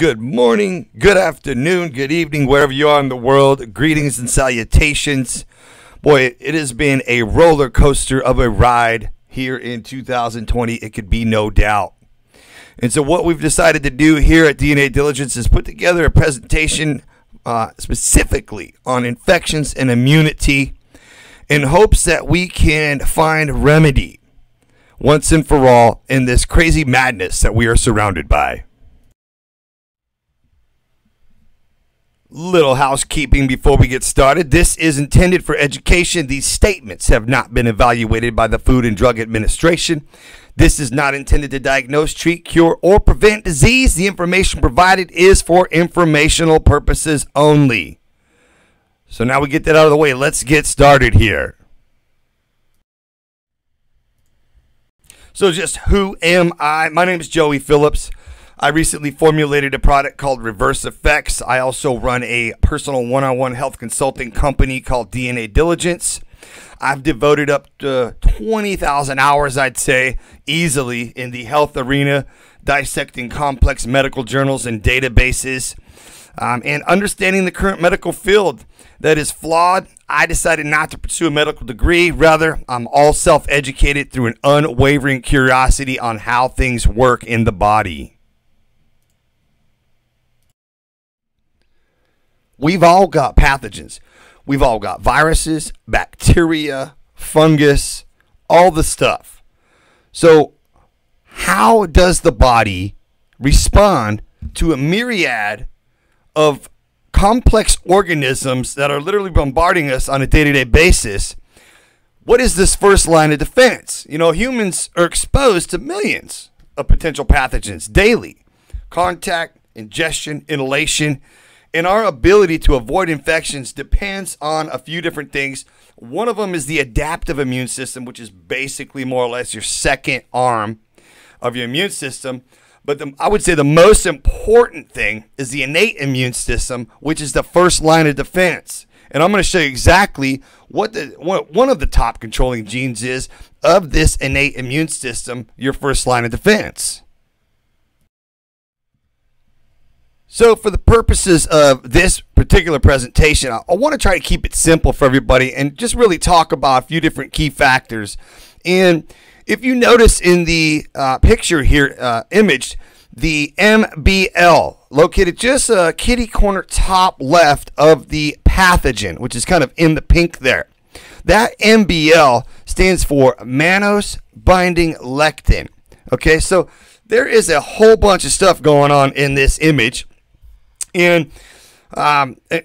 good morning, good afternoon, good evening, wherever you are in the world. Greetings and salutations. Boy, it has been a roller coaster of a ride here in 2020. It could be no doubt. And so, what we've decided to do here at DNA Diligence is put together a presentation uh, specifically on infections and immunity in hopes that we can find remedy once and for all in this crazy madness that we are surrounded by. Little housekeeping before we get started. This is intended for education. These statements have not been evaluated by the Food and Drug Administration. This is not intended to diagnose, treat, cure, or prevent disease. The information provided is for informational purposes only. So now we get that out of the way. Let's get started here. So, just who am I? My name is Joey Phillips. I recently formulated a product called ReverseFX. I also run a personal one on one health consulting company called DNA Diligence. I've devoted up to 20,000 hours, I'd say, easily in the health arena, dissecting complex medical journals and databases, um, and understanding the current medical field that is flawed. I decided not to pursue a medical degree. Rather, I'm all self educated through an unwavering curiosity on how things work in the body. We've all got pathogens. We've all got viruses, bacteria, fungus, all the stuff. So, how does the body respond to a myriad of complex organisms that are literally bombarding us on a day to day basis? What is this first line of defense? You know, humans are exposed to millions of potential pathogens daily contact, ingestion, inhalation and our ability to avoid infections depends on a few different things. One of them is the adaptive immune system, which is basically more or less your second arm of your immune system. But the, I would say the most important thing is the innate immune system, which is the first line of defense. And I'm going to show you exactly what the one of the top controlling genes is of this innate immune system, your first line of defense. So, for the purposes of this particular presentation, I, I want to try to keep it simple for everybody and just really talk about a few different key factors. And if you notice in the uh, picture here, uh, image, the MBL located just a kitty corner top left of the pathogen, which is kind of in the pink there. That MBL stands for mannose binding lectin. Okay, so there is a whole bunch of stuff going on in this image. And um, eh,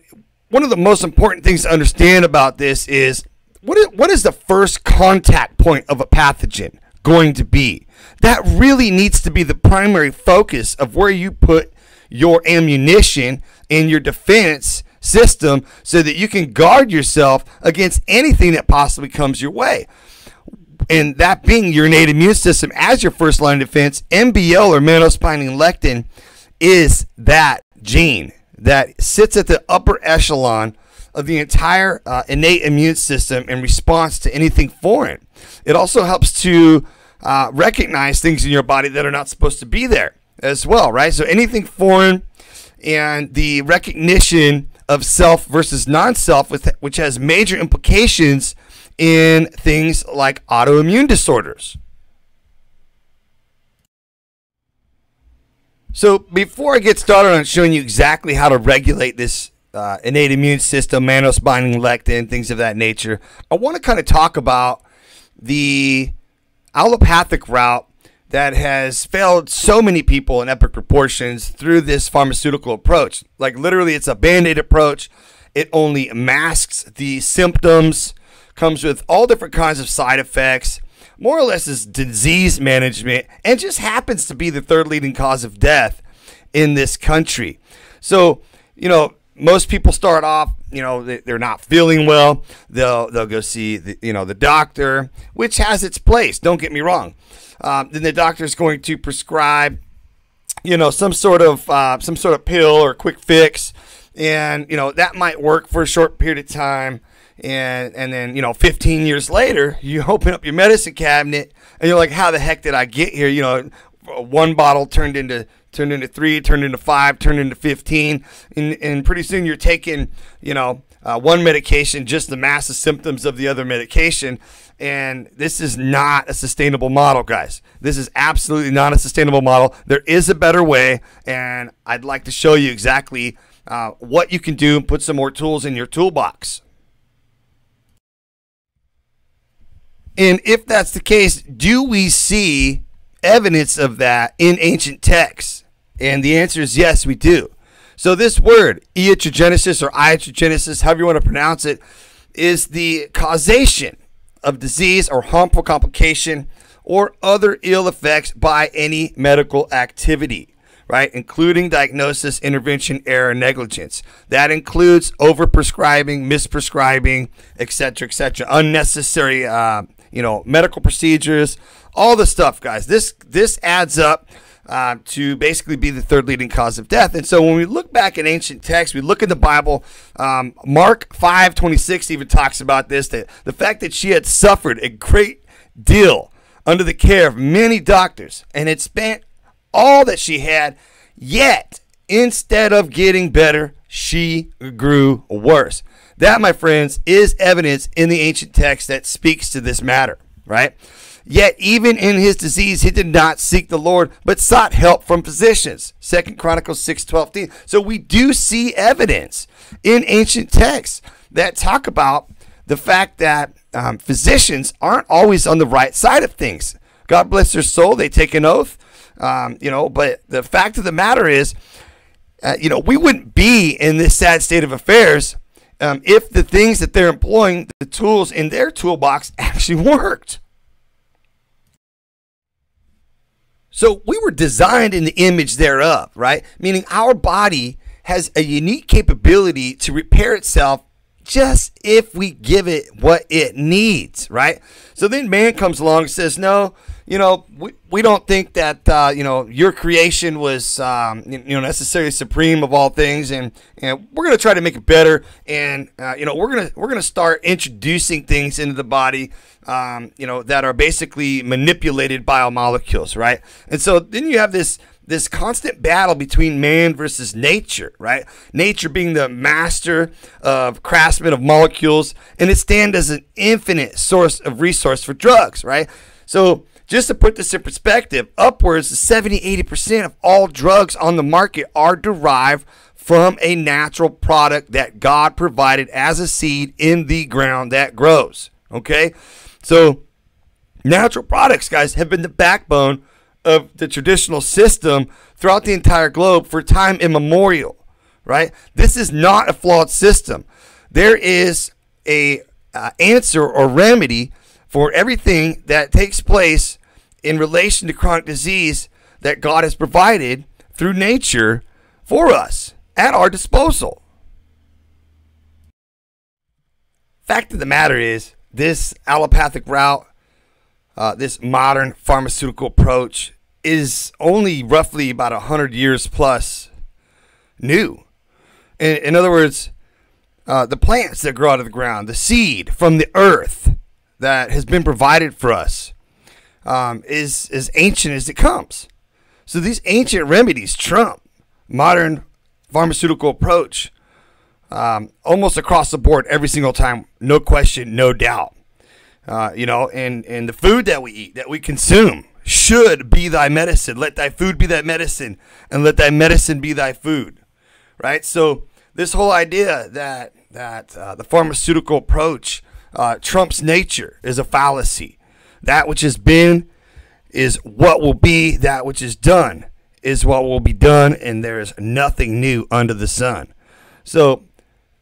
one of the most important things to understand about this is what is, what is the first contact point of a pathogen going to be? That really needs to be the primary focus of where you put your ammunition and your defense system so that you can guard yourself against anything that possibly comes your way. And that being your innate immune system as your first line of defense, MBL or mannose binding lectin is that gene that sits at the upper echelon of the entire uh, innate immune system in response to anything foreign. It also helps to uh, recognize things in your body that are not supposed to be there as well, right? So anything foreign and the recognition of self versus non-self, which has major implications in things like autoimmune disorders. So before I get started on showing you exactly how to regulate this uh, innate immune system, mannose binding lectin, things of that nature, I want to kind of talk about the allopathic route that has failed so many people in epic proportions through this pharmaceutical approach. Like literally, it's a band aid approach. It only masks the symptoms, comes with all different kinds of side effects more or less is disease management and just happens to be the third leading cause of death in this country. So, you know, most people start off, you know, they're not feeling well. They'll they'll go see the, you know the doctor, which has its place. Don't get me wrong. Um, then the doctor is going to prescribe, you know, some sort of uh, some sort of pill or quick fix, and you know that might work for a short period of time and and then you know 15 years later you open up your medicine cabinet and you're like how the heck did i get here you know one bottle turned into turned into three, turned into five, turned into fifteen, and, and pretty soon you're taking you know uh, one medication just the symptoms of the other medication. And this is not a sustainable model, guys. This is absolutely not a sustainable model. There is a better way, and I'd like to show you exactly uh, what you can do and put some more tools in your toolbox. And if that's the case, do we see evidence of that in ancient texts? And the answer is yes, we do. So this word, iatrogenesis or iatrogenesis, however you want to pronounce it, is the causation of disease or harmful complication or other ill effects by any medical activity, right? Including diagnosis, intervention, error, negligence. That includes overprescribing, misprescribing, etc., etc., unnecessary, uh, you know, medical procedures, all the stuff, guys. This this adds up uh, to basically be the third leading cause of death. And so when we look back in ancient texts, we look in the Bible, um, Mark 5 26 even talks about this that the fact that she had suffered a great deal under the care of many doctors and had spent all that she had, yet instead of getting better, she grew worse. That, my friends, is evidence in the ancient text that speaks to this matter, right? Yet even in his disease, he did not seek the Lord, but sought help from physicians. Second Chronicles 6 12. So we do see evidence in ancient texts that talk about the fact that um, physicians aren't always on the right side of things. God bless their soul. They take an oath, um, you know, but the fact of the matter is, uh, you know, we wouldn't be in this sad state of affairs um, if the things that they're employing, the tools in their toolbox, actually worked. So we were designed in the image thereof, right? Meaning our body has a unique capability to repair itself just if we give it what it needs, right? So then man comes along and says, no, you know, we, we don't think that, uh, you know, your creation was, um, you know, necessarily supreme of all things. And, and we're going to try to make it better. And, uh, you know, we're going to, we're going to start introducing things into the body, um, you know, that are basically manipulated biomolecules, right? And so then you have this, this constant battle between man versus nature, right? Nature being the master of craftsman of molecules, and it stands as an infinite source of resource for drugs, right? So just to put this in perspective, upwards of 70 80% of all drugs on the market are derived from a natural product that God provided as a seed in the ground that grows. Okay? So, natural products, guys, have been the backbone of the traditional system throughout the entire globe for time immemorial, right? This is not a flawed system. There is a uh, answer or remedy for everything that takes place in relation to chronic disease that God has provided through nature for us at our disposal. Fact of the matter is, this allopathic route, uh, this modern pharmaceutical approach, is only roughly about 100 years plus new. In, in other words, uh, the plants that grow out of the ground, the seed from the earth, that has been provided for us um, is as ancient as it comes. So these ancient remedies trump modern pharmaceutical approach um, almost across the board every single time, no question, no doubt. Uh, you know, and, and the food that we eat, that we consume, should be thy medicine. Let thy food be thy medicine, and let thy medicine be thy food. Right? So this whole idea that that uh, the pharmaceutical approach uh, trumps nature is a fallacy. That which has been is what will be, that which is done is what will be done, and there is nothing new under the sun. So,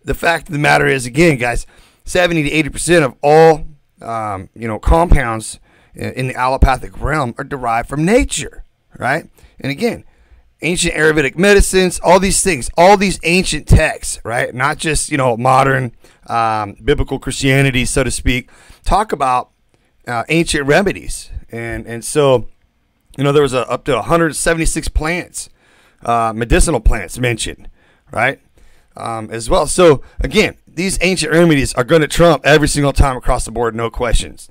the fact of the matter is, again, guys, 70 to 80% of all um, you know compounds in the allopathic realm are derived from nature, right? And again, ancient Ayurvedic medicines, all these things, all these ancient texts, right? Not just you know modern um, biblical Christianity, so to speak, talk about uh, ancient remedies, and and so you know there was a, up to 176 plants, uh, medicinal plants mentioned, right, um, as well. So again, these ancient remedies are going to trump every single time across the board, no questions.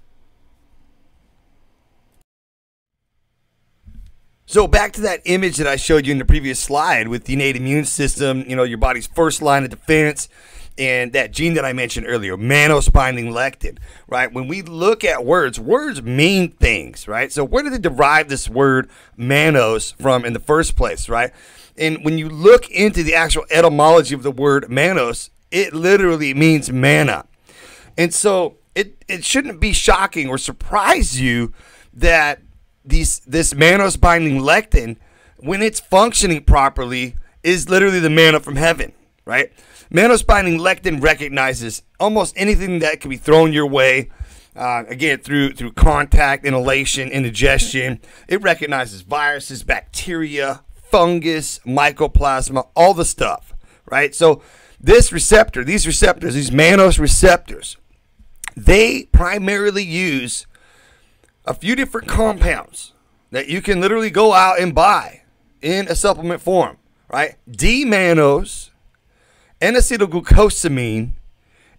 So back to that image that I showed you in the previous slide with the innate immune system, you know, your body's first line of defense, and that gene that I mentioned earlier, mannose-binding lectin, right? When we look at words, words mean things, right? So where did they derive this word mannose from in the first place, right? And when you look into the actual etymology of the word mannose, it literally means manna. And so it, it shouldn't be shocking or surprise you that these this mannose binding lectin, when it's functioning properly, is literally the manna from heaven, right? Mannose binding lectin recognizes almost anything that can be thrown your way. Uh, again, through through contact, inhalation, indigestion, it recognizes viruses, bacteria, fungus, mycoplasma, all the stuff, right? So this receptor, these receptors, these mannose receptors, they primarily use a few different compounds that you can literally go out and buy in a supplement form, right? D-mannose, N-acetylglucosamine,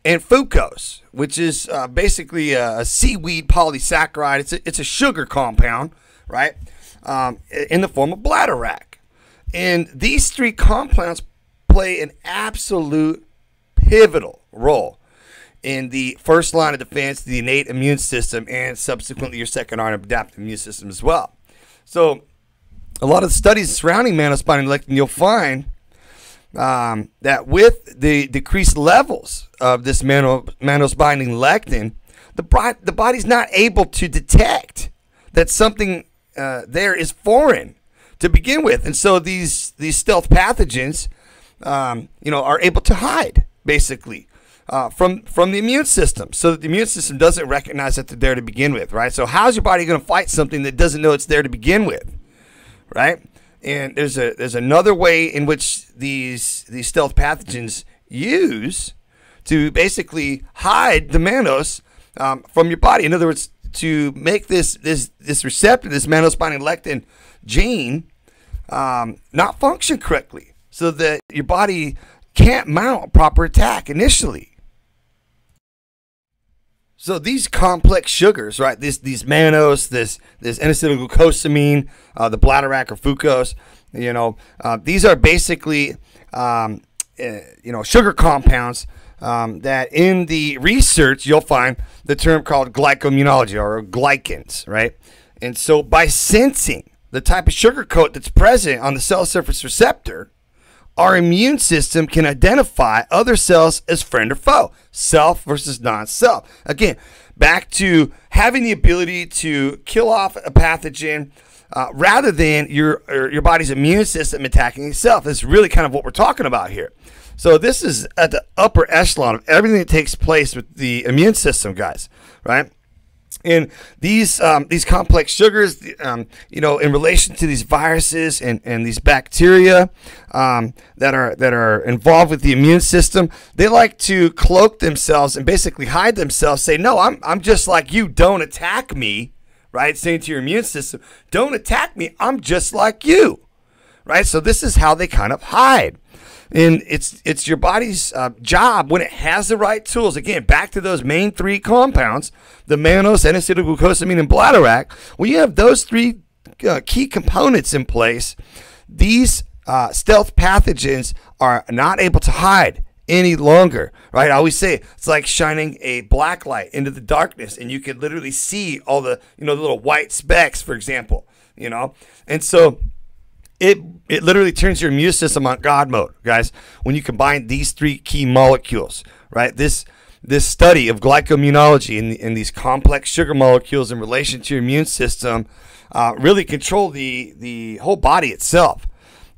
and fucose, which is uh, basically a, a, seaweed polysaccharide. It's a, it's a sugar compound, right? Um, in the form of bladderwrack. And these three compounds play an absolute pivotal role in the first line of defense, the innate immune system, and subsequently your second of adaptive immune system as well. So, a lot of studies surrounding mannose-binding lectin, you'll find um, that with the decreased levels of this mannose-binding lectin, the, the body's not able to detect that something uh, there is foreign to begin with, and so these these stealth pathogens, um, you know, are able to hide basically uh, from from the immune system, so that the immune system doesn't recognize that they're there to begin with, right? So how's your body going to fight something that doesn't know it's there to begin with, right? And there's a there's another way in which these these stealth pathogens use to basically hide the mannose um, from your body. In other words, to make this this this receptor, this mannose binding lectin gene, um, not function correctly, so that your body can't mount proper attack initially. So these complex sugars, right? These these mannose, this this N-acetylglucosamine, uh, the bladderwrack or fucose, you know, uh, these are basically um, uh, you know sugar compounds um, that in the research you'll find the term called glycoimmunology or glycans, right? And so by sensing the type of sugar coat that's present on the cell surface receptor, our immune system can identify other cells as friend or foe, self versus non self. Again, back to having the ability to kill off a pathogen uh, rather than your, your body's immune system attacking itself. is really kind of what we're talking about here. So, this is at the upper echelon of everything that takes place with the immune system, guys, right? And these um, these complex sugars, um, you know, in relation to these viruses and, and these bacteria um, that are that are involved with the immune system, they like to cloak themselves and basically hide themselves. Say, no, I'm I'm just like you. Don't attack me, right? Saying to your immune system, don't attack me. I'm just like you, right? So this is how they kind of hide. And it's it's your body's uh, job when it has the right tools. Again, back to those main three compounds: the mannose, N-acetylglucosamine, and bladderwrack. When you have those three uh, key components in place, these uh, stealth pathogens are not able to hide any longer, right? I always say it's like shining a black light into the darkness, and you can literally see all the, you know, the little white specks, for example, you know, and so it it literally turns your immune system on God mode, guys. When you combine these three key molecules, right? This this study of glycoimmunology and, and these complex sugar molecules in relation to your immune system uh, really control the the whole body itself,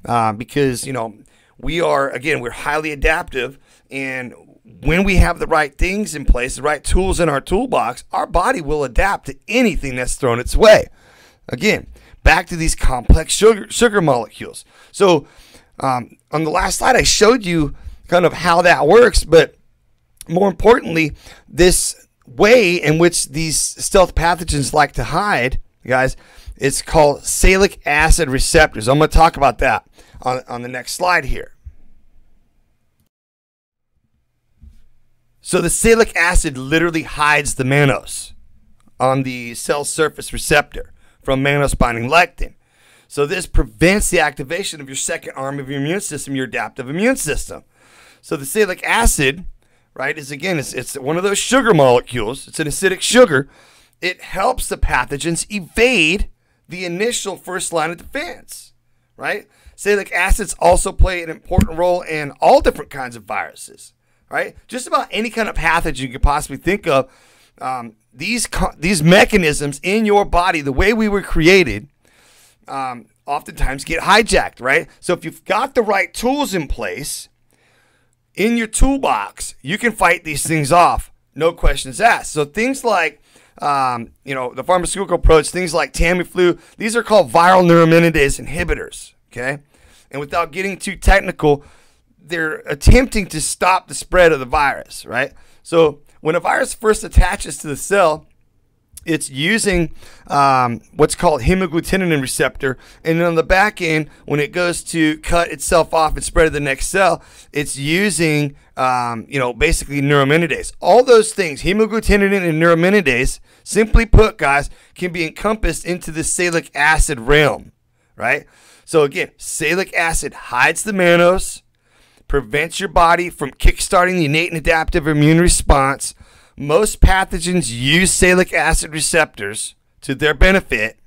uh, because you know we are again we're highly adaptive and when we have the right things in place, the right tools in our toolbox, our body will adapt to anything that's thrown its way. Again, back to these complex sugar, sugar molecules. So um, on the last slide, I showed you kind of how that works, but more importantly, this way in which these stealth pathogens like to hide, guys, it's called sialic acid receptors. I'm going to talk about that on, on the next slide here. So the sialic acid literally hides the mannose on the cell surface receptor from mannose binding lectin. So this prevents the activation of your second arm of your immune system, your adaptive immune system. So the salicylic acid, right, is again, it's, it's one of those sugar molecules. It's an acidic sugar. It helps the pathogens evade the initial first line of defense, right? Salicylic acids also play an important role in all different kinds of viruses, right? Just about any kind of pathogen you could possibly think of. Um, these these mechanisms in your body, the way we were created, um, oftentimes get hijacked, right? So if you've got the right tools in place in your toolbox, you can fight these things off, no questions asked. So things like um, you know, the pharmaceutical approach, things like Tamiflu, these are called viral neuraminidase inhibitors. Okay. And without getting too technical, they're attempting to stop the spread of the virus, right? So when a virus first attaches to the cell, it's using um, what's called hemagglutinin receptor. And then on the back end, when it goes to cut itself off and spread to the next cell, it's using, um, you know, basically neuraminidase. All those things, hemagglutinin and neuraminidase, simply put, guys, can be encompassed into the sialic acid realm, right? So again, sialic acid hides the mannose, prevents your body from kickstarting the innate and adaptive immune response most pathogens use sialic acid receptors to their benefit,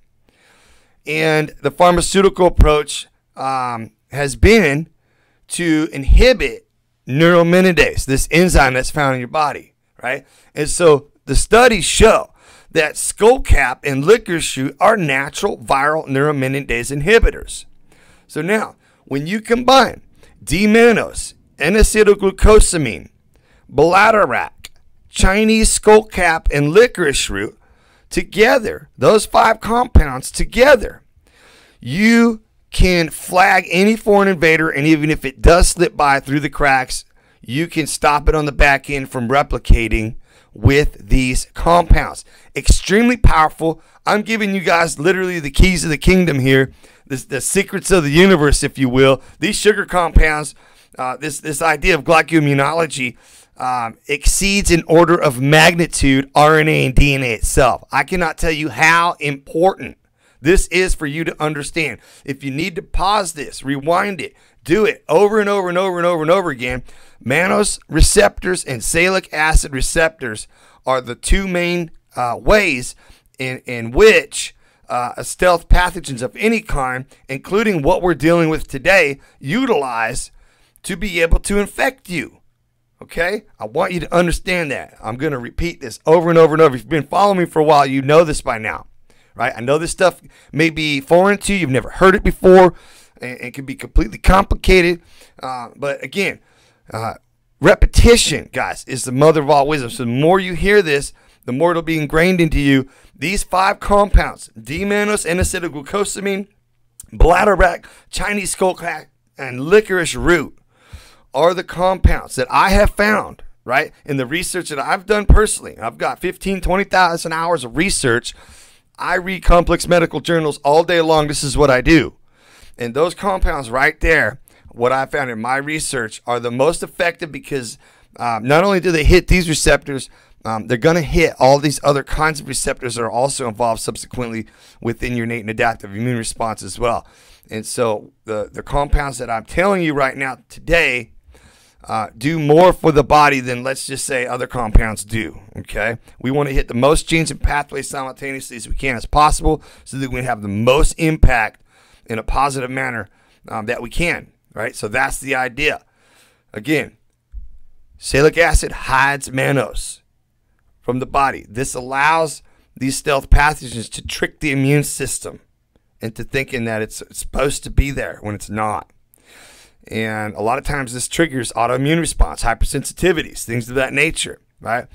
and the pharmaceutical approach um, has been to inhibit neuraminidase, this enzyme that's found in your body, right? And so the studies show that skullcap and licorice root are natural viral neuraminidase inhibitors. So now, when you combine D-mannose, N-acetylglucosamine, bladderwrack, Chinese skullcap, and licorice root. Together, those five compounds together, you can flag any foreign invader, and even if it does slip by through the cracks, you can stop it on the back end from replicating with these compounds. Extremely powerful. I'm giving you guys literally the keys of the kingdom here, the, the secrets of the universe, if you will. These sugar compounds, uh, this this idea of glycoimmunology um, exceeds in order of magnitude RNA and DNA itself. I cannot tell you how important this is for you to understand. If you need to pause this, rewind it, do it over and over and over and over and over again. Mannose receptors and sialic acid receptors are the two main uh, ways in, in which uh, stealth pathogens of any kind, including what we're dealing with today, utilize to be able to infect you. Okay? I want you to understand that. I'm going to repeat this over and over and over. If you've been following me for a while, you know this by now. Right? I know this stuff may be foreign to you. You've never heard it before. And it can be completely complicated. Uh, but again, uh, repetition, guys, is the mother of all wisdom. So the more you hear this, the more it'll be ingrained into you. These five compounds, D-mannose, N-acetylglucosamine, bladderwrack, Chinese skullcap, and licorice root are the compounds that I have found, right, in the research that I've done personally. I've got 15, 20,000 hours of research. I read complex medical journals all day long. This is what I do. And those compounds right there, what I found in my research, are the most effective because um, not only do they hit these receptors, um, they're going to hit all these other kinds of receptors that are also involved subsequently within your innate and adaptive immune response as well. And so the, the compounds that I'm telling you right now today uh, do more for the body than let's just say other compounds do. Okay, we want to hit the most genes and pathways simultaneously as we can as possible, so that we have the most impact in a positive manner um, that we can. Right, so that's the idea. Again, sialic acid hides mannose from the body. This allows these stealth pathogens to trick the immune system into thinking that it's supposed to be there when it's not. And a lot of times this triggers autoimmune response, hypersensitivities, things of that nature, right?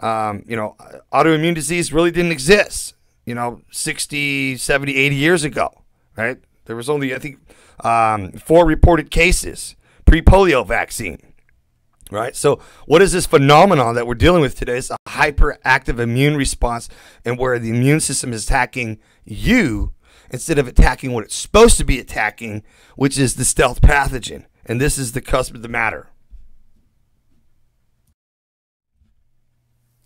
Um, you know, autoimmune disease really didn't exist, you know, 60, 70, 80 years ago, right? There was only, I think, um, four reported cases pre polio vaccine, right? So, what is this phenomenon that we're dealing with today? It's a hyperactive immune response, and where the immune system is attacking you instead of attacking what it's supposed to be attacking, which is the stealth pathogen. And this is the cusp of the matter.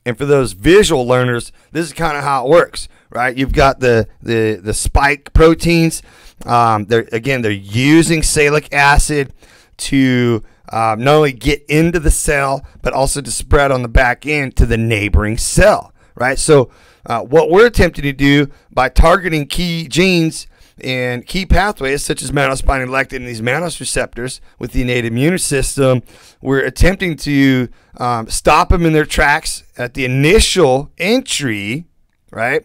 And for those visual learners, this is kind of how it works, right? You've got the, the, the spike proteins Um, they're again, they're using sialic acid to um, not only get into the cell, but also to spread on the back end to the neighboring cell, right? So, uh, what we're attempting to do by targeting key genes and key pathways such as mannose-binding lectin and these mannose receptors with the innate immune system, we're attempting to um, stop them in their tracks at the initial entry, right?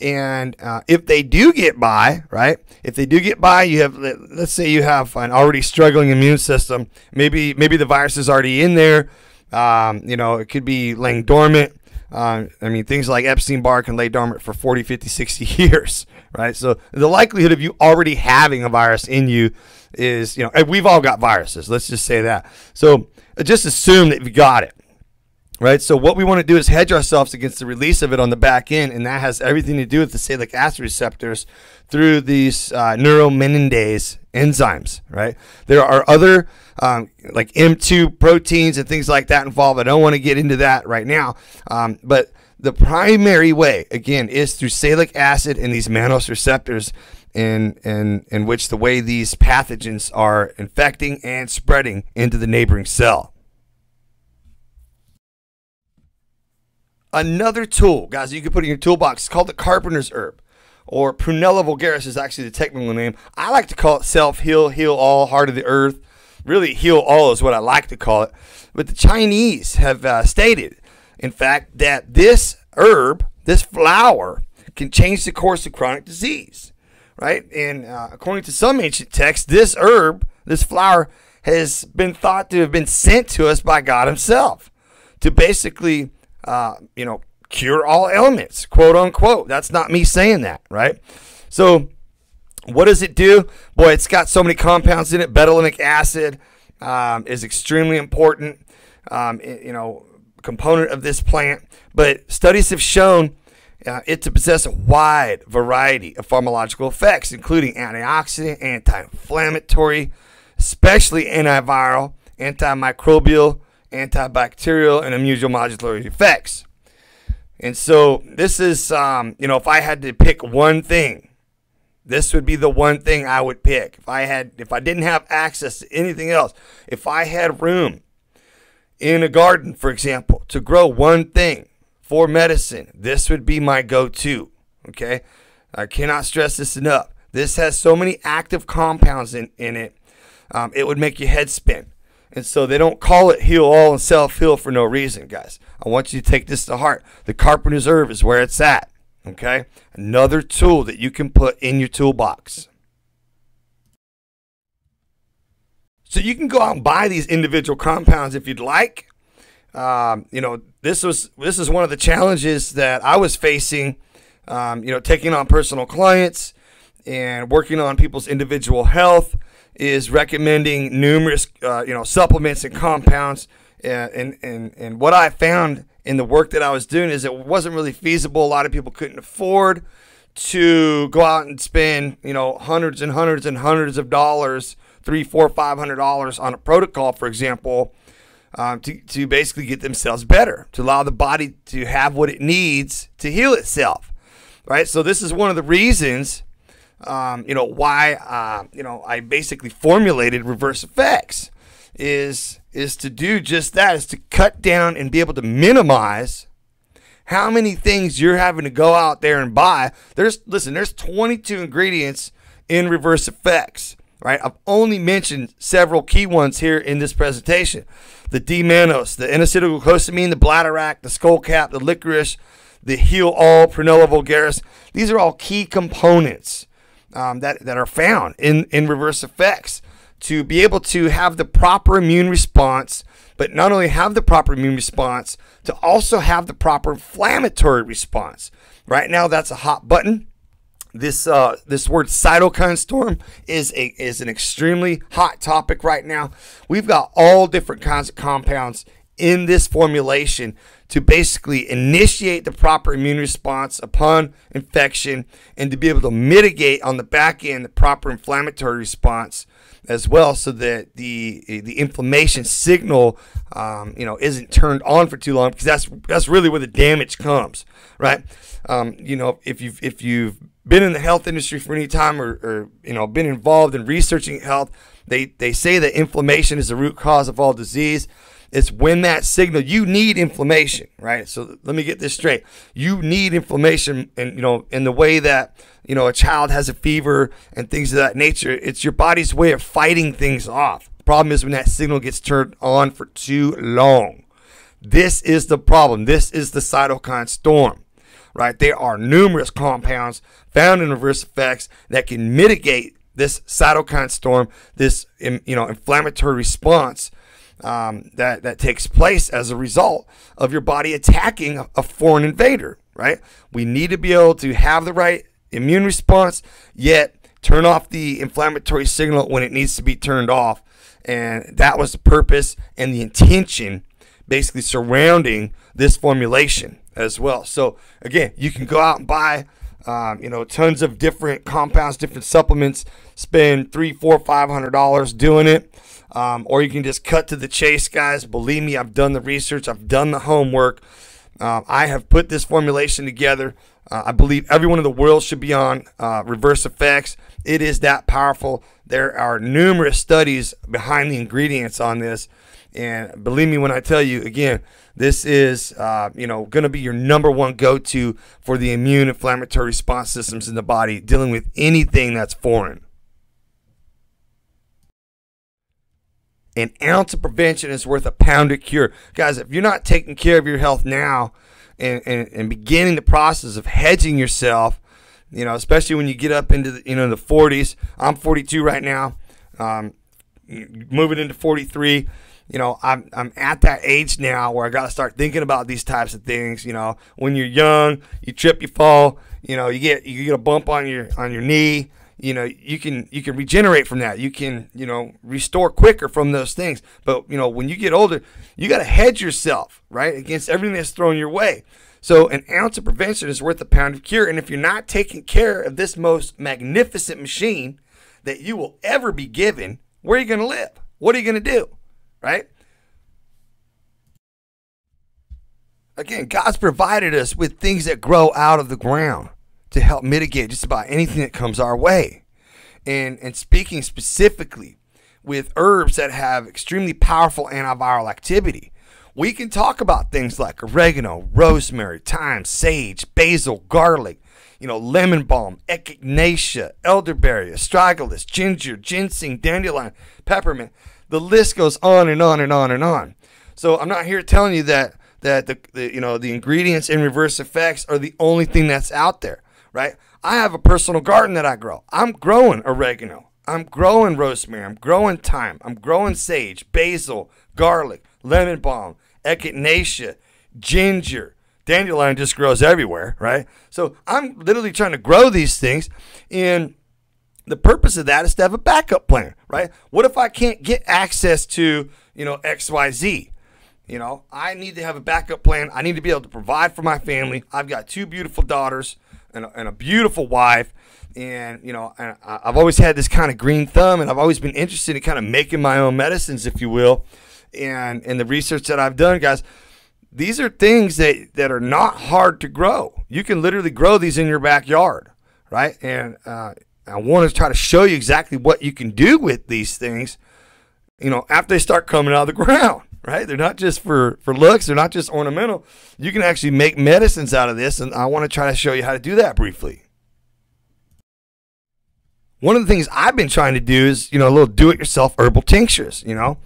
And uh, if they do get by, right? If they do get by, you have let's say you have an already struggling immune system. Maybe maybe the virus is already in there. Um, you know, it could be laying dormant. Uh, I mean, things like Epstein Barr can lay dormant for 40, 50, 60 years, right? So the likelihood of you already having a virus in you is, you know, we've all got viruses. Let's just say that. So just assume that you've got it right? So what we want to do is hedge ourselves against the release of it on the back end, and that has everything to do with the sialic acid receptors through these uh, neuraminidase enzymes, right? There are other um, like M2 proteins and things like that involved. I don't want to get into that right now, um, but the primary way, again, is through sialic acid and these mannose receptors in, in, in which the way these pathogens are infecting and spreading into the neighboring cell. Another tool, guys, you can put in your toolbox. It's called the carpenter's herb, or Prunella vulgaris is actually the technical name. I like to call it self heal, heal all, heart of the earth. Really, heal all is what I like to call it. But the Chinese have uh, stated, in fact, that this herb, this flower, can change the course of chronic disease, right? And uh, according to some ancient texts, this herb, this flower, has been thought to have been sent to us by God Himself to basically uh, you know, cure all ailments, quote unquote. That's not me saying that, right? So, what does it do? Boy, it's got so many compounds in it. Betulinic acid um, is extremely important, um, you know, component of this plant. But studies have shown uh, it to possess a wide variety of pharmacological effects, including antioxidant, anti-inflammatory, especially antiviral, antimicrobial, antibacterial, and immunomodulatory effects. And so this is, um, you know, if I had to pick one thing, this would be the one thing I would pick. If I had, if I didn't have access to anything else, if I had room in a garden, for example, to grow one thing for medicine, this would be my go-to. Okay, I cannot stress this enough. This has so many active compounds in in it, um, it would make your head spin. And so they don't call it heal all and self heal for no reason, guys. I want you to take this to heart. The carpenter's herb is where it's at. Okay? Another tool that you can put in your toolbox. So you can go out and buy these individual compounds if you'd like. Um, you know, this was this is one of the challenges that I was facing. Um, you know, taking on personal clients and working on people's individual health is recommending numerous, uh, you know, supplements and compounds. And, and, and what I found in the work that I was doing is it wasn't really feasible. A lot of people couldn't afford to go out and spend, you know, hundreds and hundreds and hundreds of dollars, three, four, five hundred dollars on a protocol, for example, um, to, to basically get themselves better, to allow the body to have what it needs to heal itself. Right. So this is one of the reasons um, you know, why, uh, you know, I basically formulated ReverseFX is is to do just that is to cut down and be able to minimize how many things you're having to go out there and buy. There's listen, there's 22 ingredients in ReverseFX, right? I've only mentioned several key ones here in this presentation. The D-mannose, the N-acetylglucosamine, the bladderwrack, the skullcap, the licorice, the heal all, Prunella vulgaris. These are all key components um, that, that are found in, in ReverseFX to be able to have the proper immune response, but not only have the proper immune response, to also have the proper inflammatory response. Right now, that's a hot button. This uh, this word cytokine storm is a is an extremely hot topic right now. We've got all different kinds of compounds in this formulation to basically initiate the proper immune response upon infection and to be able to mitigate on the back end the proper inflammatory response as well so that the the inflammation signal um, you know isn't turned on for too long because that's that's really where the damage comes right um, you know if you've if you've been in the health industry for any time or, or you know been involved in researching health, they they say that inflammation is the root cause of all disease. It's when that signal you need inflammation, right? So let me get this straight. You need inflammation, and you know, in the way that you know a child has a fever and things of that nature. It's your body's way of fighting things off. The problem is when that signal gets turned on for too long. This is the problem. This is the cytokine storm, right? There are numerous compounds found in ReverseFX that can mitigate this cytokine storm, this you know inflammatory response um, that that takes place as a result of your body attacking a, foreign invader. Right? We need to be able to have the right immune response, yet turn off the inflammatory signal when it needs to be turned off. And that was the purpose and the intention basically surrounding this formulation as well. So again, you can go out and buy um, you know tons of different compounds, different supplements, spend three, four, five hundred dollars doing it. Um, or you can just cut to the chase, guys. Believe me, I've done the research, I've done the homework. Uh, I have put this formulation together. Uh, I believe everyone in the world should be on uh, ReverseFX. It is that powerful. There are numerous studies behind the ingredients on this. And believe me when I tell you, again, this is, uh, you know, going to be your number one go-to for the immune inflammatory response systems in the body dealing with anything that's foreign. An ounce of prevention is worth a pound of cure. Guys, if you're not taking care of your health now and, and, and beginning the process of hedging yourself, you know, especially when you get up into the, you know, the 40s. I'm 42 right now. Um, moving into 43 you know I'm, I'm at that age now where i got to start thinking about these types of things you know when you're young you trip you fall you know you get you get a bump on your on your knee you know you can you can regenerate from that. You can you know restore quicker from those things. But you know when you get older you got to hedge yourself right against everything that's thrown your way. So an ounce of prevention is worth a pound of cure. And if you're not taking care of this most magnificent machine that you will ever be given where are you going to live? What are you going to do? Right? Again god's provided us with things that grow out of the ground to help mitigate just about anything that comes our way. And, and speaking specifically with herbs that have extremely powerful antiviral activity, we can talk about things like oregano, rosemary, thyme, sage, basil, garlic, you know, lemon balm, echinacea, elderberry, astragalus, ginger, ginseng, dandelion, peppermint. The list goes on and on and on and on. So I'm not here telling you that that the, the you know the ingredients in ReverseFX are the only thing that's out there right? I have a personal garden that I grow. I'm growing oregano. I'm growing rosemary. I'm growing thyme. I'm growing sage, basil, garlic, lemon balm, echinacea, ginger. Dandelion just grows everywhere, right? So I'm literally trying to grow these things. And the purpose of that is to have a backup plan, right? What if I can't get access to, you know, XYZ? You know, I need to have a backup plan. I need to be able to provide for my family. I've got two beautiful daughters and a, and a beautiful wife. And, you know, I've always had this kind of green thumb and I've always been interested in kind of making my own medicines, if you will. And, and the research that I've done, guys, these are things that, that are not hard to grow. You can literally grow these in your backyard, right? And uh, I want to try to show you exactly what you can do with these things, you know, after they start coming out of the ground right? They're not just for, for looks, they're not just ornamental. You can actually make medicines out of this, and I want to try to show you how to do that briefly. One of the things I've been trying to do is, you know, a little do-it-yourself herbal tinctures. You know,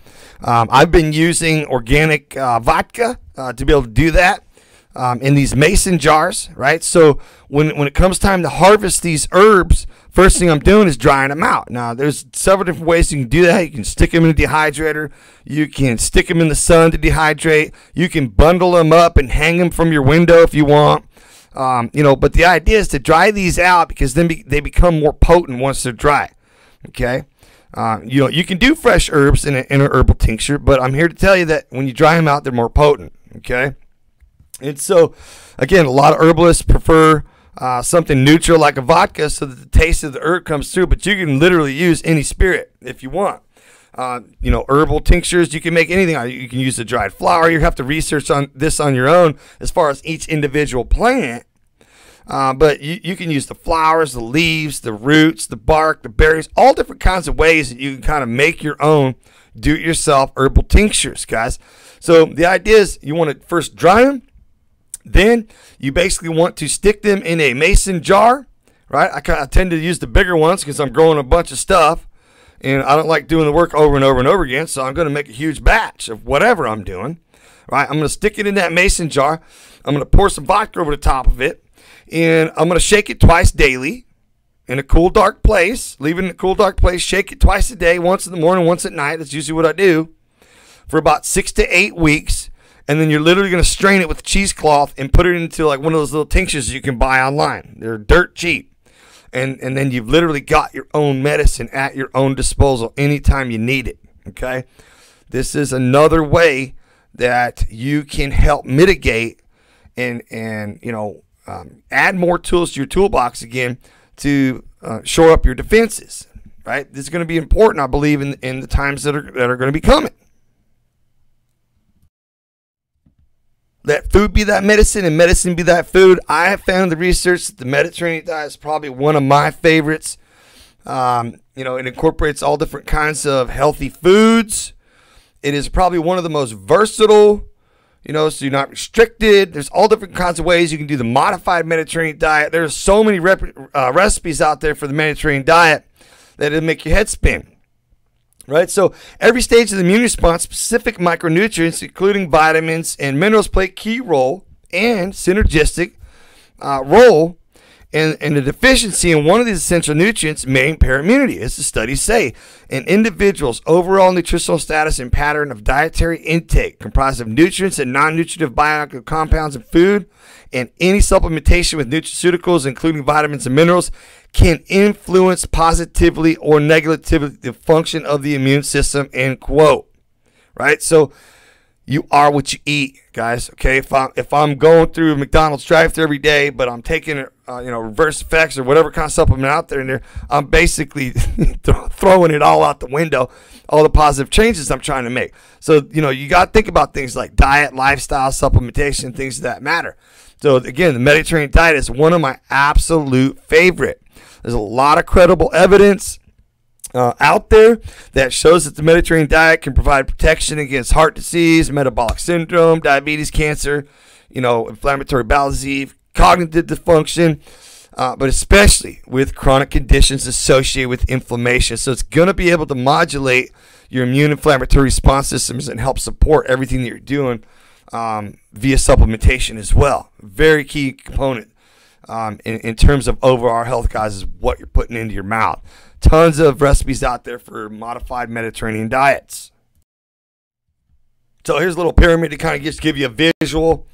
um, I've been using organic uh, vodka uh, to be able to do that um, in these mason jars, right? So when when it comes time to harvest these herbs, first thing I'm doing is drying them out. Now, there's several different ways you can do that. You can stick them in a dehydrator. You can stick them in the sun to dehydrate. You can bundle them up and hang them from your window if you want. Um, you know, but the idea is to dry these out because then be, they become more potent once they're dry. Okay. Uh, you know, you can do fresh herbs in, in an herbal tincture, but I'm here to tell you that when you dry them out, they're more potent. Okay. And so, again, a lot of herbalists prefer uh, something neutral like a vodka so that the taste of the herb comes through. But you can literally use any spirit if you want. Uh, you know, herbal tinctures, you can make anything. You can use the dried flower. You have to research on this on your own as far as each individual plant. Uh, but you, you can use the flowers, the leaves, the roots, the bark, the berries, all different kinds of ways that you can kind of make your own do it yourself herbal tinctures, guys. So the idea is you want to first dry them, then you basically want to stick them in a mason jar, right? I, of tend to use the bigger ones because I'm growing a bunch of stuff and I don't like doing the work over and over and over again. So I'm going to make a huge batch of whatever I'm doing, right? I'm going to stick it in that mason jar. I'm going to pour some vodka over the top of it and I'm going to shake it twice daily in a cool, dark place. Leave it in a cool, dark place. Shake it twice a day, once in the morning, once at night. That's usually what I do for about six to eight weeks. And then you're literally going to strain it with cheesecloth and put it into like one of those little tinctures you can buy online. They're dirt cheap. And, and then you've literally got your own medicine at your own disposal anytime you need it. Okay. This is another way that you can help mitigate and, and you know, um, add more tools to your toolbox again to uh, shore up your defenses. Right, this is going to be important, I believe, in in the times that are that are going to be coming. Let food be that medicine and medicine be that food. I have found the research that the Mediterranean diet is probably one of my favorites. Um, you know, it incorporates all different kinds of healthy foods. It is probably one of the most versatile you know, so you're not restricted. There's all different kinds of ways you can do the modified Mediterranean diet. There's so many rep- uh, recipes out there for the Mediterranean diet that it'll make your head spin. Right? So every stage of the immune response, specific micronutrients, including vitamins and minerals, play a key role and synergistic uh, role and, and the deficiency in one of these essential nutrients may impair immunity, as the studies say. An individual's overall nutritional status and pattern of dietary intake, comprised of nutrients and non nutritive bioactive compounds in food, and any supplementation with nutraceuticals, including vitamins and minerals, can influence positively or negatively the function of the immune system. End quote. Right? So, you are what you eat, guys. Okay, if I'm if I'm going through McDonald's drive-through every day, but I'm taking uh, you know ReverseFX or whatever kind of supplement out there in there, I'm basically throwing it all out the window. All the positive changes I'm trying to make. So you know you got to think about things like diet, lifestyle, supplementation, things that matter. So again, the Mediterranean diet is one of my absolute favorite. There's a lot of credible evidence uh, out there that shows that the Mediterranean diet can provide protection against heart disease, metabolic syndrome, diabetes, cancer, you know, inflammatory bowel disease, cognitive dysfunction, uh, but especially with chronic conditions associated with inflammation. So it's going to be able to modulate your immune inflammatory response systems and help support everything that you're doing um, via supplementation as well. Very key component um, in, in terms of overall health, guys, is what you're putting into your mouth tons of recipes out there for modified Mediterranean diets. So here's a little pyramid to kind of just give you a visual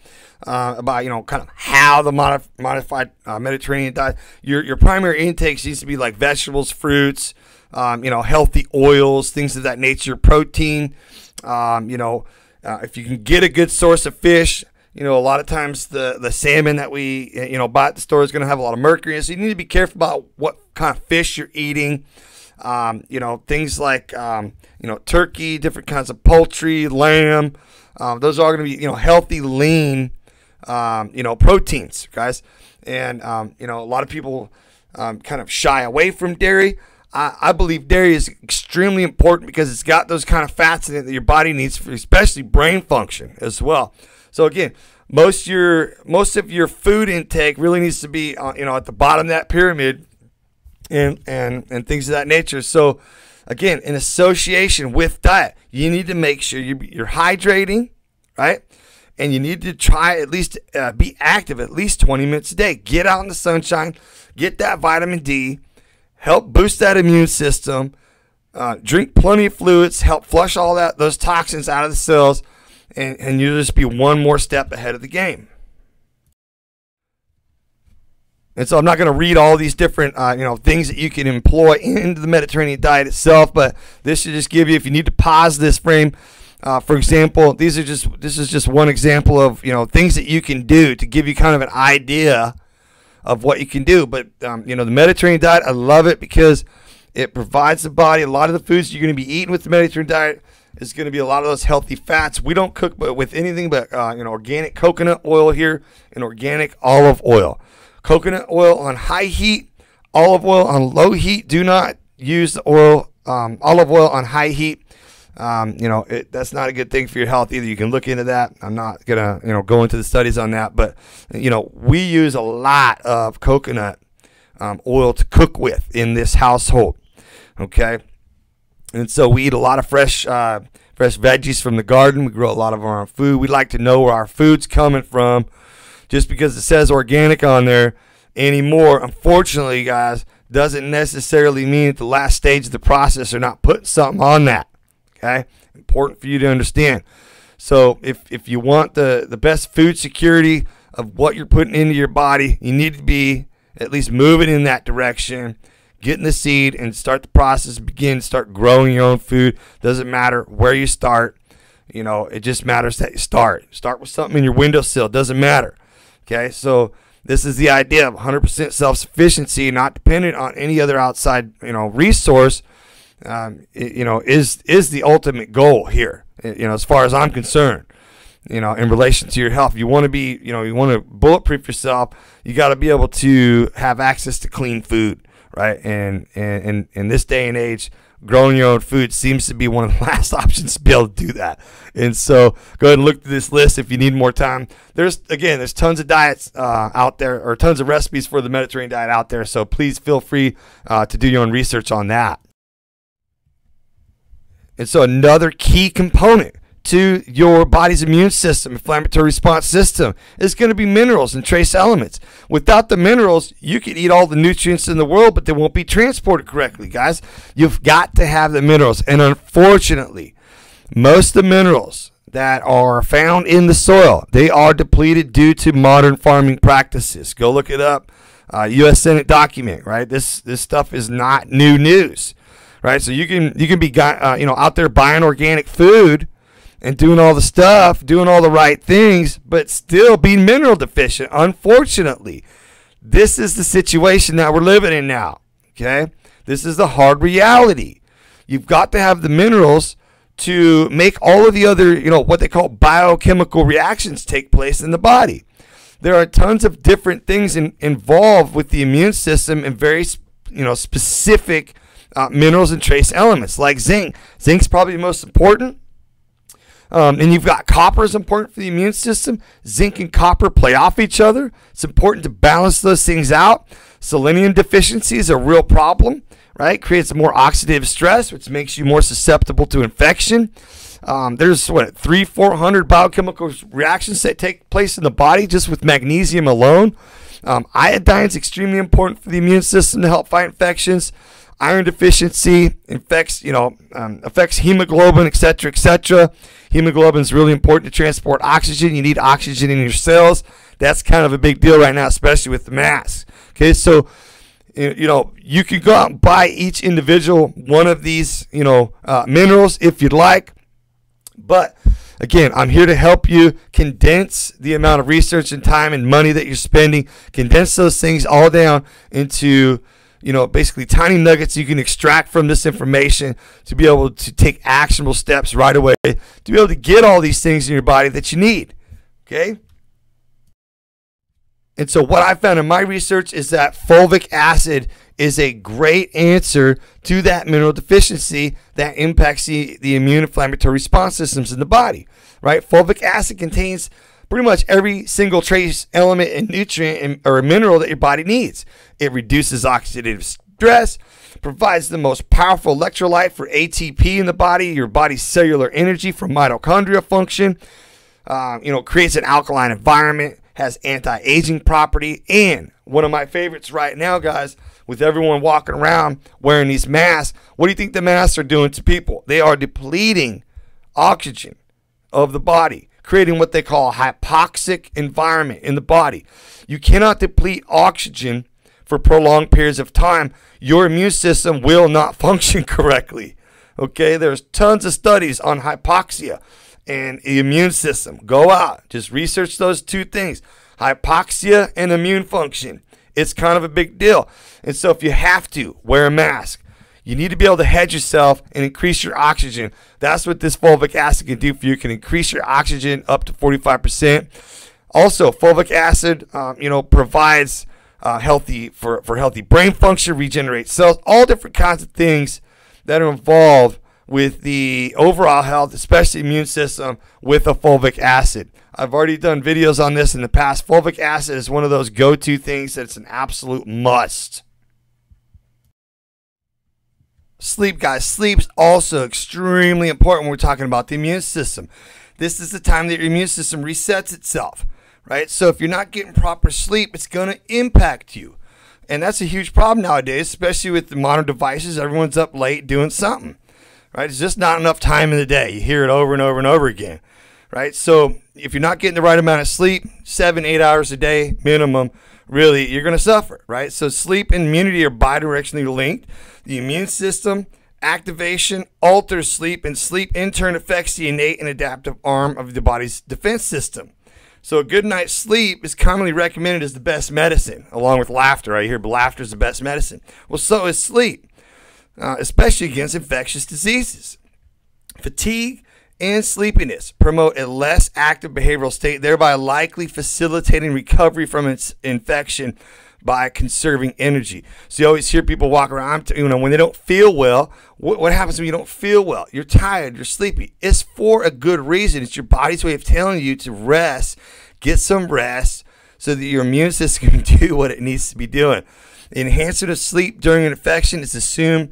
uh, about you know kind of how the modif- modified uh, Mediterranean diet. Your your primary intake needs to be like vegetables, fruits, um, you know, healthy oils, things of that nature, protein. Um, you know, uh, if you can get a good source of fish, you know, a lot of times the, the salmon that we, you know, buy at the store is going to have a lot of mercury. So you need to be careful about what kind of fish you're eating. Um, you know, things like, um, you know, turkey, different kinds of poultry, lamb. Um, those are going to be, you know, healthy, lean, um, you know, proteins, guys. And, um, you know, a lot of people um, kind of shy away from dairy. I, I believe dairy is extremely important because it's got those kind of fats in it that your body needs, for especially brain function as well. So again, most your most of your food intake really needs to be uh, you know at the bottom of that pyramid, and and and things of that nature. So again, in association with diet, you need to make sure you're, you're hydrating, right? And you need to try at least uh, be active at least 20 minutes a day. Get out in the sunshine, get that vitamin D, help boost that immune system. Uh, drink plenty of fluids, help flush all that those toxins out of the cells and, and you'll just be one more step ahead of the game. And so I'm not going to read all these different, uh, you know, things that you can employ into the Mediterranean diet itself, but this should just give you, if you need to pause this frame, uh, for example, these are just, this is just one example of, you know, things that you can do to give you kind of an idea of what you can do. But, um, you know, the Mediterranean diet, I love it because it provides the body a lot of the foods you're going to be eating with the Mediterranean diet is going to be a lot of those healthy fats. We don't cook but with anything but uh, you know organic coconut oil here and organic olive oil. coconut oil on high heat, olive oil on low heat. Do not use the oil, um, olive oil on high heat. Um, you know, it, that's not a good thing for your health either. You can look into that. I'm not gonna, you know, go into the studies on that, but you know, we use a lot of coconut um, oil to cook with in this household. Okay, and so we eat a lot of fresh, uh, fresh veggies from the garden. We grow a lot of our own food. We like to know where our food's coming from. Just because it says organic on there anymore, unfortunately, guys, doesn't necessarily mean at the last stage of the process they're not putting something on that. Okay, important for you to understand. So if if you want the the best food security of what you're putting into your body, you need to be at least moving in that direction. Getting the seed and start the process. Begin start growing your own food. Doesn't matter where you start. You know, it just matters that you start. Start with something in your windowsill. Doesn't matter. Okay, so this is the idea of 100% self-sufficiency, not dependent on any other outside, you know, resource um, you know, is is the ultimate goal here. You know, as far as I'm concerned, you know, in relation to your health, you want to be, you know, you want to bulletproof yourself. You got to be able to have access to clean food, right? And and in, in this day and age, growing your own food seems to be one of the last options to be able to do that. And so, go ahead and look through this list if you need more time. There's again, there's tons of diets uh, out there, or tons of recipes for the Mediterranean diet out there. So please feel free uh, to do your own research on that. And so, another key component to your body's immune system, inflammatory response system, is going to be minerals and trace elements. Without the minerals, you can eat all the nutrients in the world, but they won't be transported correctly, guys. You've got to have the minerals. And unfortunately, most of the minerals that are found in the soil, they are depleted due to modern farming practices. Go look it up. Uh, U.S. Senate document, right? This this stuff is not new news right? So you can you can be uh, you know out there buying organic food and doing all the stuff, doing all the right things, but still being mineral deficient. Unfortunately, this is the situation that we're living in now. Okay, this is the hard reality. You've got to have the minerals to make all of the other, you know, what they call biochemical reactions take place in the body. There are tons of different things in, involved with the immune system and very, you know, specific uh, minerals and trace elements like zinc. Zinc's probably the most important. Um, and you've got copper is important for the immune system. Zinc and copper play off each other. It's important to balance those things out. Selenium deficiency is a real problem, right? Creates more oxidative stress, which makes you more susceptible to infection. Um, there's what three, four hundred biochemical reactions that take place in the body just with magnesium alone. Um, iodine is extremely important for the immune system to help fight infections iron deficiency infects, you know, um, affects hemoglobin, etc., etc. Hemoglobin is really important to transport oxygen. You need oxygen in your cells. That's kind of a big deal right now, especially with the mask. Okay, so you know you can go out and buy each individual one of these, you know, uh, minerals if you'd like, but again, I'm here to help you condense the amount of research and time and money that you're spending, condense those things all down into you know, basically tiny nuggets you can extract from this information to be able to take actionable steps right away to be able to get all these things in your body that you need. Okay? And so, what I found in my research is that fulvic acid is a great answer to that mineral deficiency that impacts the, the immune inflammatory response systems in the body, right? Fulvic acid contains pretty much every single trace element and nutrient or mineral that your body needs. It reduces oxidative stress, provides the most powerful electrolyte for ATP in the body, your body's cellular energy for mitochondria function. Uh, you know, creates an alkaline environment, has anti-aging property, and one of my favorites right now, guys, with everyone walking around wearing these masks, what do you think the masks are doing to people? They are depleting oxygen of the body creating what they call a hypoxic environment in the body. You cannot deplete oxygen for prolonged periods of time. Your immune system will not function correctly. Okay, there's tons of studies on hypoxia and the immune system. Go out, just research those two things hypoxia and immune function. It's kind of a big deal. And so, if you have to, wear a mask. You need to be able to hedge yourself and increase your oxygen. That's what this fulvic acid can do for you. It can increase your oxygen up to 45%. Also, fulvic acid, um, you know, provides uh, healthy for, for healthy brain function, regenerate cells, all different kinds of things that are involved with the overall health, especially immune system, with a fulvic acid. I've already done videos on this in the past. Fulvic acid is one of those go-to things that's an absolute must. Sleep, guys. Sleep's also extremely important when we're talking about the immune system. This is the time that your immune system resets itself, right? So if you're not getting proper sleep, it's going to impact you. And that's a huge problem nowadays, especially with the modern devices. Everyone's up late doing something, right? It's just not enough time in the day. You hear it over and over and over again, right? So if you're not getting the right amount of sleep, seven, eight hours a day minimum, really, you're going to suffer, right? So sleep and immunity are bidirectionally linked. The immune system activation alters sleep, and sleep in turn affects the innate and adaptive arm of the body's defense system. So a good night's sleep is commonly recommended as the best medicine, along with laughter. I hear laughter is the best medicine. Well, so is sleep, uh, especially against infectious diseases. Fatigue and sleepiness promote a less active behavioral state, thereby likely facilitating recovery from its infection by conserving energy. So you always hear people walk around, you know, when they don't feel well. What, what happens when you don't feel well? You're tired, you're sleepy. It's for a good reason. It's your body's way of telling you to rest, get some rest, so that your immune system can do what it needs to be doing. The enhancement of sleep during an infection is assumed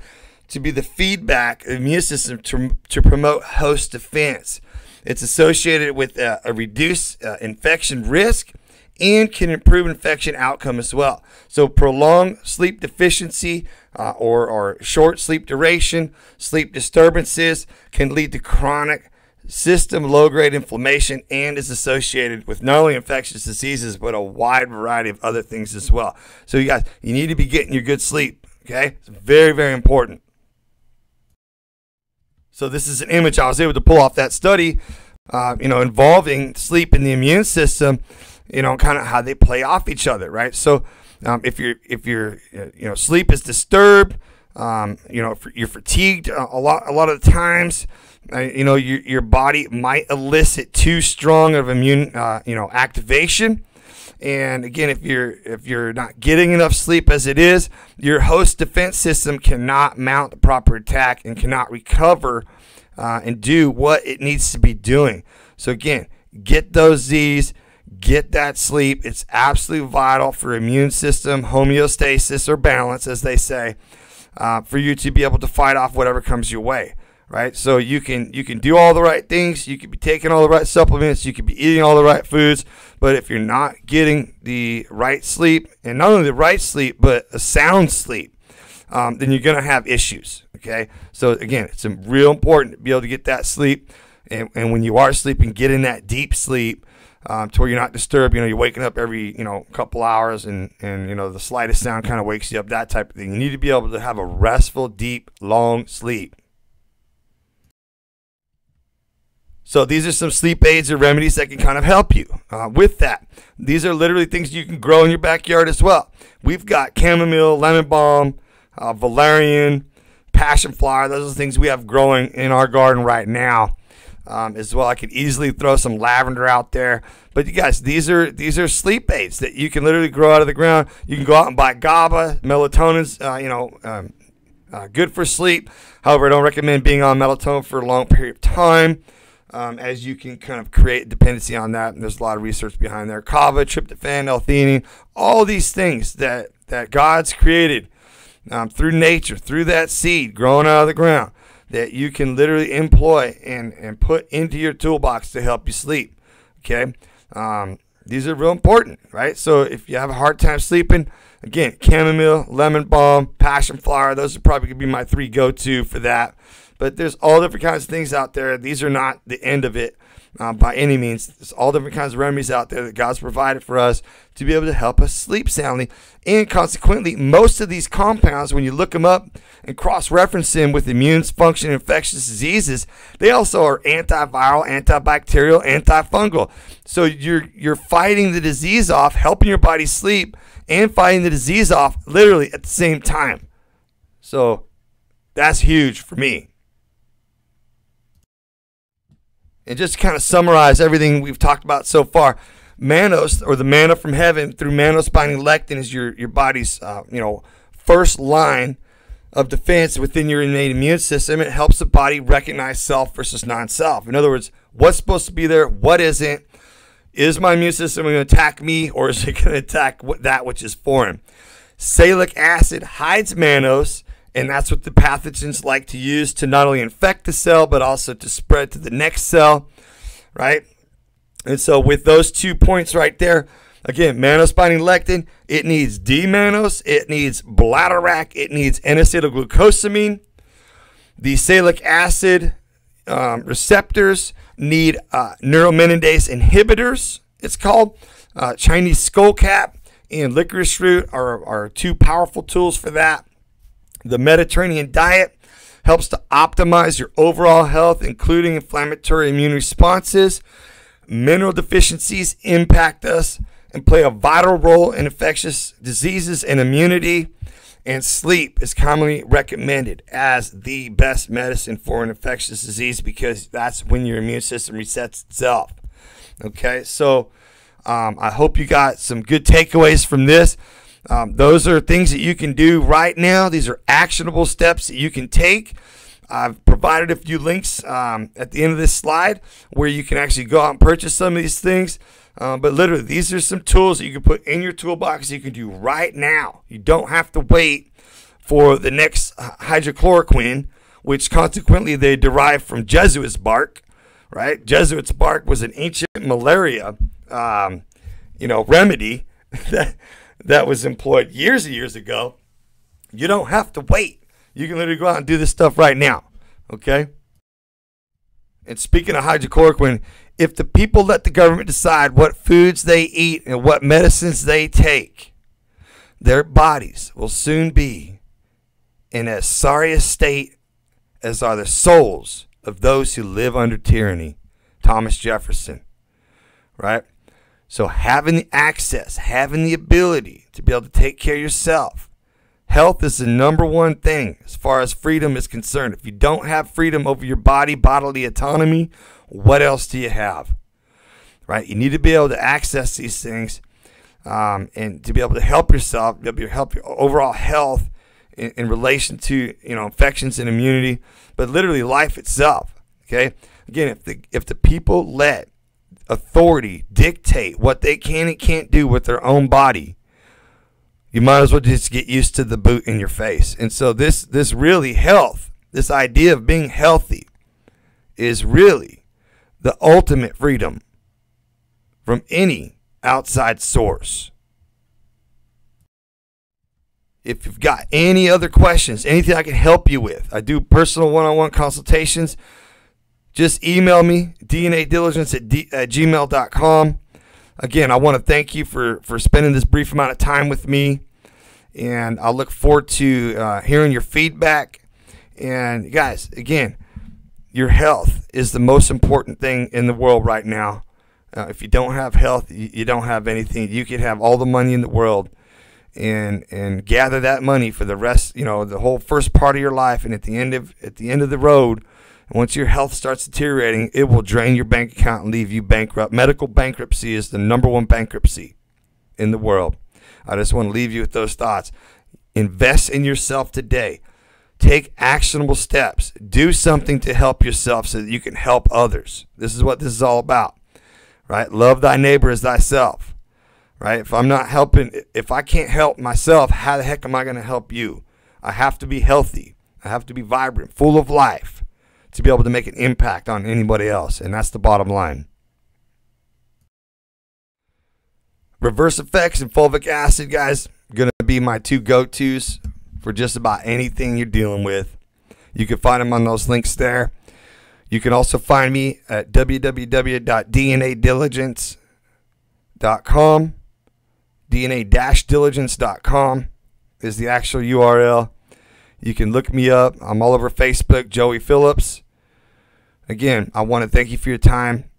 to be the feedback of immune system to, to promote host defense. It's associated with a, a reduced uh, infection risk and can improve infection outcome as well. So prolonged sleep deficiency uh, or, or short sleep duration, sleep disturbances can lead to chronic system low-grade inflammation and is associated with not only infectious diseases but a wide variety of other things as well. So you guys, you need to be getting your good sleep. Okay, it's very very important. So this is an image I was able to pull off that study, uh, you know, involving sleep and the immune system you know, kind of how they play off each other, right? So um, if you're if you're you know sleep is disturbed, um, you know you're fatigued a lot a lot of the times. Uh, you know your your body might elicit too strong of immune uh, you know activation. And again, if you're if you're not getting enough sleep as it is, your host defense system cannot mount the proper attack and cannot recover uh, and do what it needs to be doing. So again, get those Z's Get that sleep. It's absolutely vital for immune system homeostasis or balance, as they say, uh, for you to be able to fight off whatever comes your way. Right, so you can you can do all the right things. You can be taking all the right supplements. You can be eating all the right foods. But if you're not getting the right sleep, and not only the right sleep, but a sound sleep, um, then you're gonna have issues. Okay, so again, it's real important to be able to get that sleep. And, and when you are sleeping, get in that deep sleep um, to where you're not disturbed. You know, you're waking up every you know couple hours, and and you know the slightest sound kind of wakes you up. That type of thing. You need to be able to have a restful, deep, long sleep. So these are some sleep aids or remedies that can kind of help you uh, with that. These are literally things you can grow in your backyard as well. We've got chamomile, lemon balm, uh, valerian, passion flower. Those are things we have growing in our garden right now um, as well. I could easily throw some lavender out there. But you guys, these are these are sleep aids that you can literally grow out of the ground. You can go out and buy GABA, melatonin's, uh, you know, um, uh, good for sleep. However, I don't recommend being on melatonin for a long period of time. Um, as you can kind of create dependency on that, and there's a lot of research behind there. Kava, tryptophan, L-theanine, all these things that that God's created um, through nature, through that seed growing out of the ground that you can literally employ and, and put into your toolbox to help you sleep. Okay. Um, these are real important, right? So if you have a hard time sleeping, again, chamomile, lemon balm, passion flower, those are probably going to be my three go to for that. But there's all different kinds of things out there. These are not the end of it uh, by any means. There's all different kinds of remedies out there that God's provided for us to be able to help us sleep soundly. And consequently, most of these compounds, when you look them up and cross reference them with immune function infectious diseases, they also are antiviral, antibacterial, antifungal. So you're you're fighting the disease off, helping your body sleep, and fighting the disease off literally at the same time. So that's huge for me. And just to kind of summarize everything we've talked about so far, Mannose, or the manna from heaven, through mannose binding lectin, is your your body's uh, you know first line of defense within your innate immune system. It helps the body recognize self versus non-self. In other words, what's supposed to be there, what isn't. Is my immune system going to attack me, or is it going to attack that which is foreign? Sialic acid hides mannose, and that's what the pathogens like to use to not only infect the cell, but also to spread to the next cell, right? And so, with those two points right there, again, mannose binding lectin, it needs D-mannose, it needs bladderwrack, it needs N-acetylglucosamine. The sialic acid um, receptors need uh, neuraminidase inhibitors, it's called. Uh, Chinese skullcap and licorice root are, are two powerful tools for that. The Mediterranean diet helps to optimize your overall health, including inflammatory immune responses. Mineral deficiencies impact us and play a vital role in infectious diseases and immunity. And sleep is commonly recommended as the best medicine for an infectious disease because that's when your immune system resets itself. Okay, so um, I hope you got some good takeaways from this. Um, those are things that you can do right now. These are actionable steps that you can take. I've provided a few links um, at the end of this slide where you can actually go out and purchase some of these things. Um, but literally, these are some tools that you can put in your toolbox you can do right now. You don't have to wait for the next hydrochloroquine, which consequently they derive from Jesuit's bark, right? Jesuit's bark was an ancient malaria, um, you know, remedy that that was employed years and years ago. You don't have to wait. You can literally go out and do this stuff right now. Okay? And speaking of hydrochloroquine, if the people let the government decide what foods they eat and what medicines they take, their bodies will soon be in as sorry a state as are the souls of those who live under tyranny. Thomas Jefferson. Right? So having the access, having the ability to be able to take care of yourself, health is the number one thing as far as freedom is concerned. If you don't have freedom over your body, bodily autonomy, what else do you have? Right? You need to be able to access these things um, and to be able to help yourself, be able to help your overall health in, in relation to you know infections and immunity, but literally life itself. Okay. Again, if the if the people let authority dictate what they can and can't do with their own body, you might as well just get used to the boot in your face. And so this this really health, this idea of being healthy is really the ultimate freedom from any outside source. If you've got any other questions, anything I can help you with, I do personal one on one consultations just email me, dnadiligence at, d- at gmail.com. Again, I want to thank you for, for spending this brief amount of time with me. And I look forward to uh, hearing your feedback. And guys, again, your health is the most important thing in the world right now. Uh, if you don't have health, you, you don't have anything. You could have all the money in the world and and gather that money for the rest, you know, the whole first part of your life and at the end of at the end of the road, once your health starts deteriorating, it will drain your bank account and leave you bankrupt. Medical bankruptcy is the number one bankruptcy in the world. I just want to leave you with those thoughts. Invest in yourself today. Take actionable steps. Do something to help yourself so that you can help others. This is what this is all about. Right? Love thy neighbor as thyself. Right? If I'm not helping, if I can't help myself, how the heck am I going to help you? I have to be healthy. I have to be vibrant, full of life to be able to make an impact on anybody else. And that's the bottom line. ReverseFX and fulvic acid, guys, going to be my two go tos for just about anything you're dealing with. You can find them on those links there. You can also find me at www.dnadiligence.com. DNA-diligence.com is the actual URL. You can look me up. I'm all over Facebook, Joey Phillips. Again, I want to thank you for your time,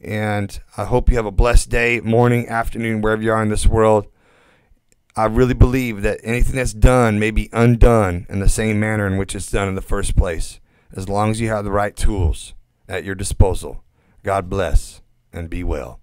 and I hope you have a blessed day, morning, afternoon, wherever you are in this world. I really believe that anything that's done may be undone in the same manner in which it's done in the first place, as long as you have the right tools at your disposal. God bless and be well.